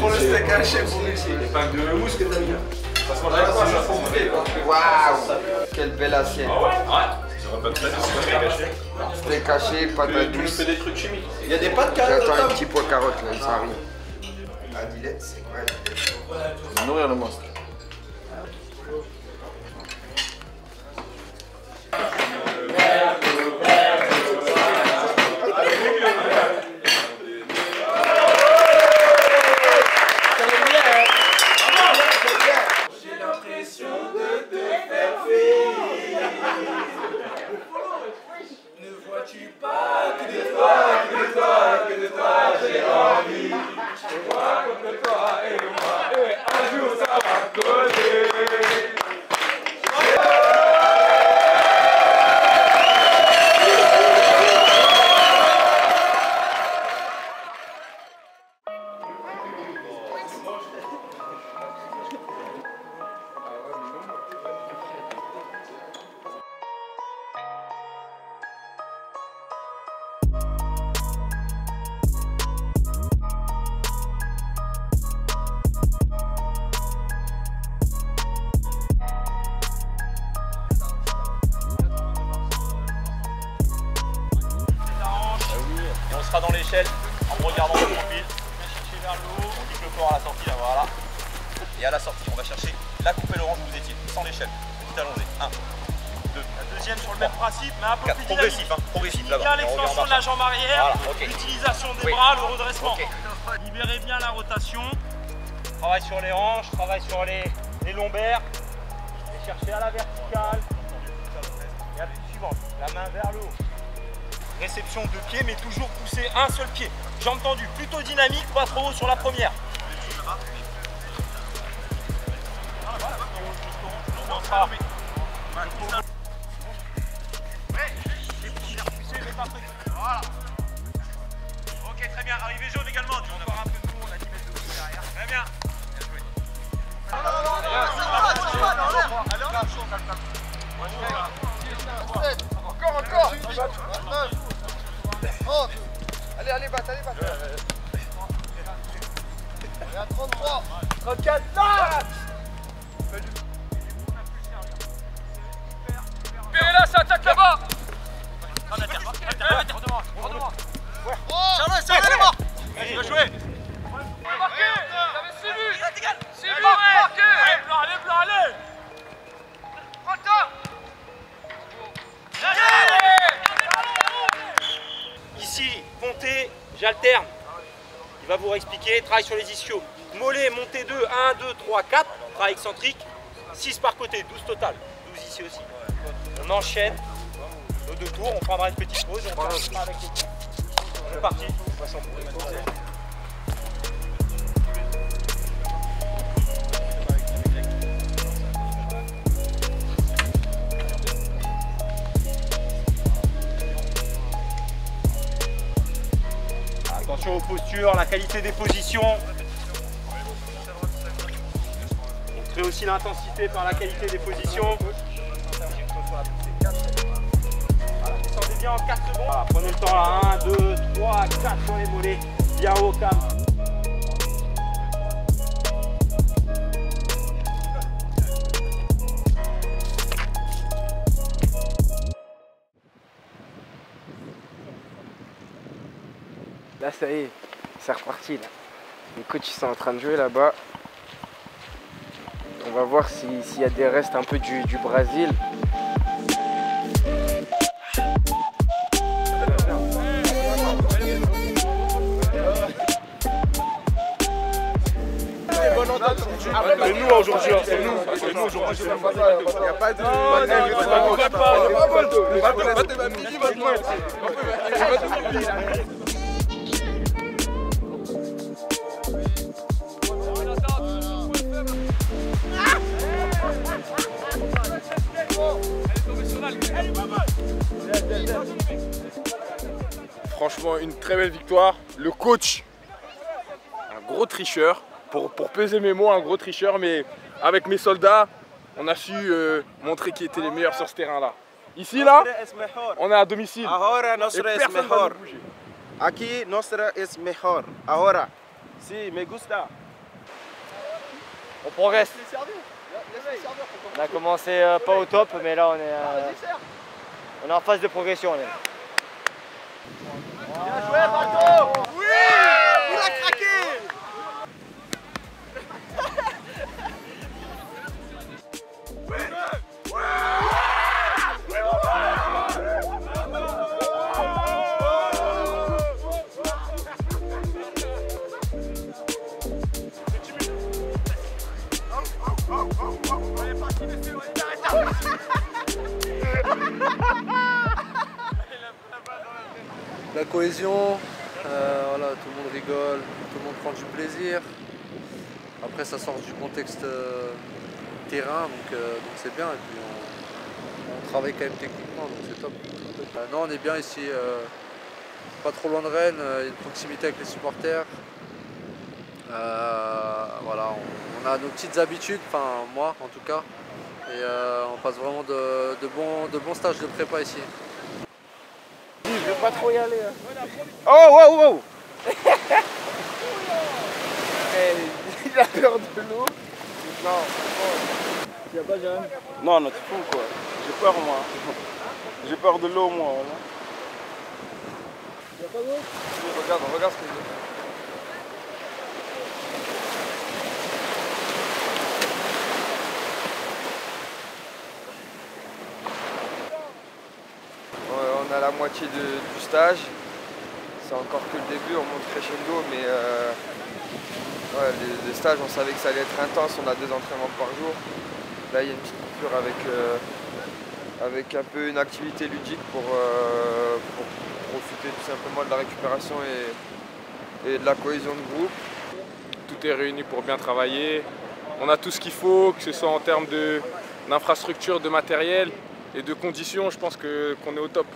Pour le steak haché, pour ici. Et pas mousse que t'as mis là. Waouh Quelle belle assiette. Ah ouais? Ouais. Pas de. Steak haché, pâtes douce. Tu des trucs chimiques. Il y a des pâtes carottes. J'attends un petit pot de là, ça ah. arrive. C'est quoi nourrir le monstre. L'échelle en regardant le profil. On va chercher vers le haut, on le corps à la sortie, là voilà. Et à la sortie, on va chercher la coupe et l'orange où vous étiez, sans l'échelle. Petite allongée. 1, 2, La deuxième sur le même principe, mais un peu 4. plus Progressif, hein, progressif Bien là-bas. On revient en l'extension de la jambe arrière, Voilà, l'utilisation des Oui. bras, le redressement. Libérez bien la rotation. Travaille sur les hanches, travaille sur les, les lombaires. Et cherchez à la verticale. Et à la suivante, la main vers le haut. Réception de pied, mais toujours pousser un seul pied. Jambe tendue, plutôt dynamique, pas trop haut sur la première. Voilà. Ok, très bien. Arrivée jaune également. Tu vas avoir un peu de tour, on a 10 mètres de haut derrière. Très bien. Bien joué. Encore, encore. Allez, allez, batte, allez, batte. Est à 33 34, là là, ça attaque là-bas. Charles, Charles, elle est morte. Bien joué j'alterne. Il va vous réexpliquer, travail sur les ischios. Mollet, montée 2, 1, 2, 3, 4. Travail excentrique. 6 par côté, 12 total. 12 ici aussi. On enchaîne nos deux tours, on prendra une petite pause et on terminera avec les. C'est parti. Attention aux postures, la qualité des positions. Montrez aussi l'intensité par la qualité des positions. Voilà, descendez bien en 4 secondes. Prenez le temps là. 1, 2, 3, 4 sur les mollets. Bien haut, calme. Là, ça y est, c'est reparti. Là. Les coachs ils sont en train de jouer là-bas. On va voir si- s'il y a des restes un peu du, du Brésil. C'est nous aujourd'hui, hein, c'est nous. C'est nous aujourd'hui. Il n'y a pas de. Franchement, une très belle victoire. Le coach, un gros tricheur. Pour, pour peser mes mots, un gros tricheur. Mais avec mes soldats, on a su euh, montrer qui étaient les meilleurs sur ce terrain-là. Ici, là, on est à domicile. Ahora Et personne va mejor. nous bouger. Aquí es mejor. Ahora. Sí, me gusta. On progresse. On a commencé euh, pas au top, mais là on est, euh, en phase de progression. on La cohésion, euh, tout le monde rigole, tout le monde prend du plaisir. Après, ça sort du contexte euh, terrain, donc euh, donc c'est bien. Et puis on, travaille quand même techniquement, donc c'est top. Non, on est bien ici, pas trop loin de Rennes, il y a une proximité avec les supporters. Voilà, on, a nos petites habitudes, enfin moi en tout cas. Et on passe vraiment de bons stages de prépa ici. Pas trop y aller. hein. Oh, wow, wow Eh, Il a peur de l'eau. Non. Tu pas Jérôme Non, non, tu fous quoi. J'ai peur moi. J'ai peur de l'eau moi. Pas d'eau? Regarde, regarde ce que j'ai. on est à la moitié de- du stage. C'est encore que le début, on monte crescendo, mais euh, les, les stages, on savait que ça allait être intense. On a deux entraînements par jour. Là, il y a une petite coupure avec, euh, avec un peu une activité ludique pour, euh, pour profiter tout simplement de la récupération et, et de la cohésion de groupe. Tout est réuni pour bien travailler. On a tout ce qu'il faut, que ce soit en termes d'infrastructure, de matériel et de conditions. Je pense qu'on est au top.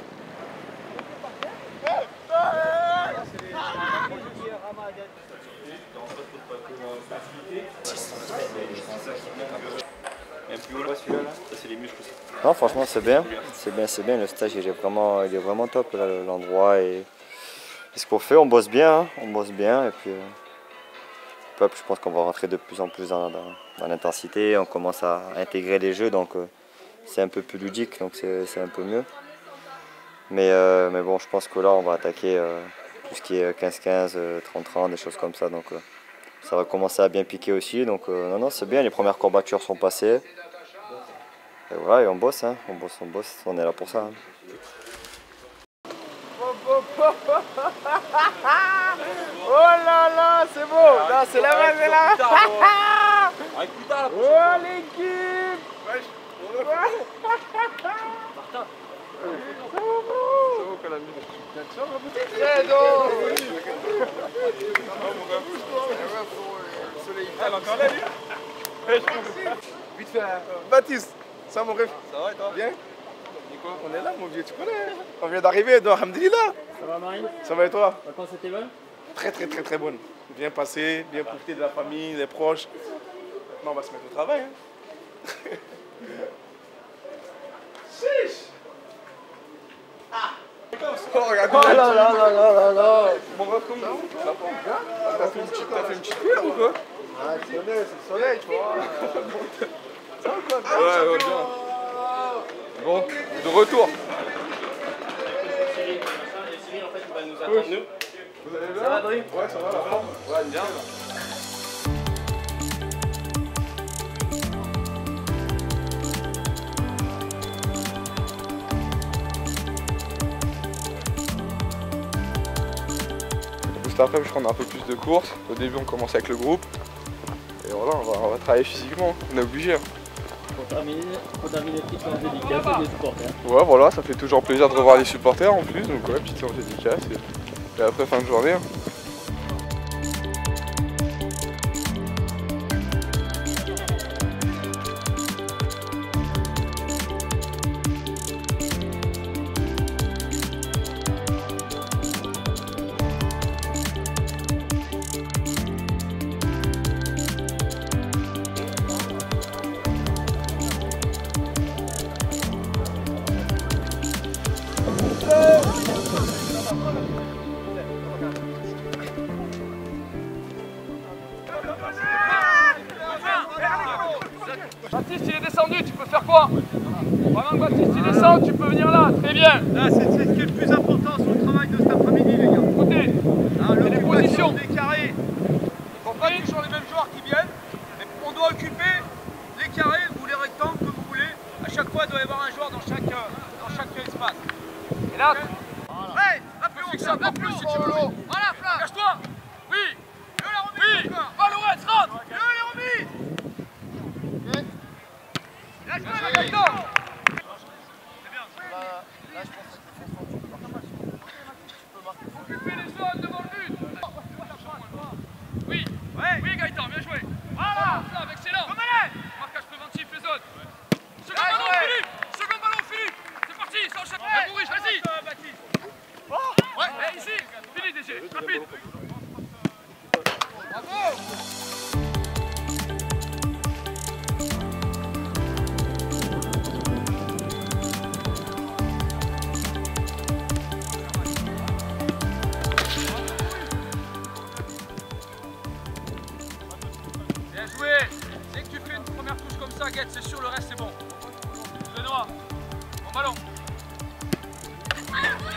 Non, franchement, c'est bien. C'est bien, c'est bien. Le stage, il est vraiment, il est vraiment top, l'endroit. Et, ce qu'on fait, on bosse bien. hein. On bosse bien. Et puis, euh, je pense qu'on va rentrer de plus en plus dans, l'intensité. On commence à intégrer les jeux. Donc, euh, c'est un peu plus ludique. Donc, c'est un peu mieux. Mais, euh, mais bon, je pense que là, on va attaquer tout ce qui est 15-15, euh, 30-30, des choses comme ça. Donc, ça va commencer à bien piquer aussi. Donc, non, non, c'est bien. Les premières courbatures sont passées. Et voilà, et on bosse, hein. on bosse, on bosse, on est là pour ça. hein. Oh là là, c'est beau. Là, c'est la même, c'est la Oh l'équipe. Vite fait, hein. Baptiste, ça mon rêve. Ça va et toi Bien On est là mon vieux, tu connais. On vient d'arriver, donc Alhamdulillah. Ça va Marine Ça va et toi Vacances c'était bonne Très très très très bonne. Bien passé, bien profité de la famille, des proches. Maintenant on va se mettre au travail. Hein. Chiche Oh, regarde, Oh là là là là là là Mon ref, comment ça va T'as fait une petite, t'as fait une petite cuillère ou quoi? Ah, tu connais, c'est le soleil, tu vois Ouais, ouais. Bon, de retour. Vous allez bien Ça Ouais, ça va, la forme Ouais, bien. Après, je prends un peu plus de courses. Au début, on commence avec le groupe. Et voilà, on va, on va travailler physiquement. On est obligé. hein. Pour terminer, pour terminer, petite séance dédicace avec les supporters. Ouais, voilà, ça fait toujours plaisir de revoir les supporters en plus. Donc, ouais, petite séance dédicace. Et, et après, fin de journée. hein. Baptiste, il est descendu, tu peux faire quoi Pendant que Baptiste il descend, tu peux venir là, très bien. Là, c'est ce qui est le plus important sur le travail de cet après-midi, les gars. Côté, Hein, les positions. Des carrés. Ce sont pas toujours les mêmes joueurs qui viennent, mais on doit occuper les carrés ou les rectangles que vous voulez. À chaque fois, il doit y avoir un joueur dans chaque, euh, dans chaque espace. et là, Hey, haut, un encore peu plus haut. si tu veux. Voilà, Flash. Cache-toi Oui Mieux la remise Oui. Valouette, rentre ¡Afuera, joué Dès que tu fais une première touche comme ça, Guette, c'est sûr, le reste c'est bon. Benoît, bon ballon.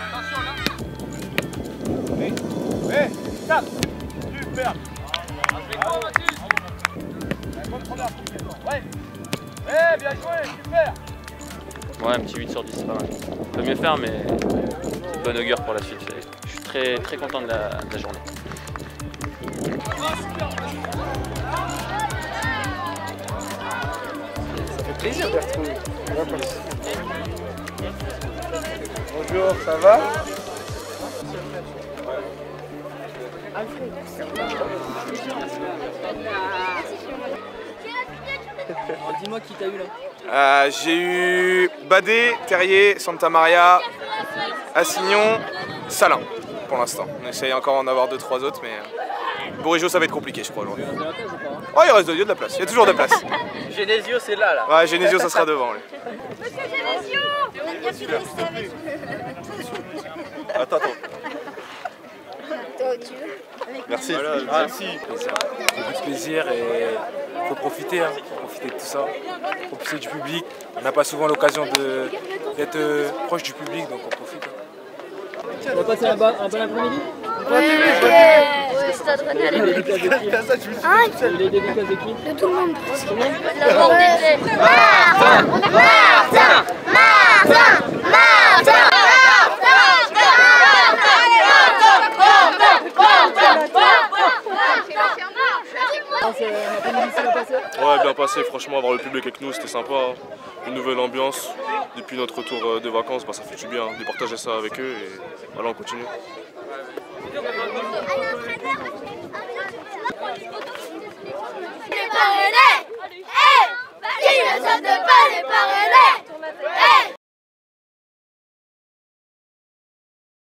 Attention là. Super. Avec toi, Mathis. Bonne première touche. Ouais. Eh, bien joué, super. Ouais, un petit 8 sur 10, c'est pas mal. On peut mieux faire, mais bonne augure pour la suite. Je suis très, très content de la, de la journée. Plaisir de retrouver. Bonjour, ça va? Dis-moi qui t'a eu là. Euh, J'ai eu Badé, Terrier, Santa Maria, Assignon, Salin pour l'instant. On essaye encore d'en avoir 2-3 autres, mais euh, Bourigeau ça va être compliqué je crois aujourd'hui. Oh il reste de, il y a de la place, il y a toujours de la place. Genesio, c'est là, là. Ouais, Genesio ça sera devant. lui. Monsieur Génesio On a bien rester avec Attends, attends. Toi, tu veux Avec Merci. Merci. beaucoup de plaisir et il faut profiter, hein, faut profiter de tout ça, profiter du public. On n'a pas souvent l'occasion de- d'être euh, proche du public, donc on profite. hein. On va passer un, bon- un bon après-midi De Ouais, bien passé, franchement, avoir le public avec nous, c'était sympa. hein. Une nouvelle ambiance. Depuis notre retour euh, de vacances, bah, ça fait du bien de partager ça avec eux et voilà, on continue. parrainés eh, Qui ne saute pas les parrainés eh,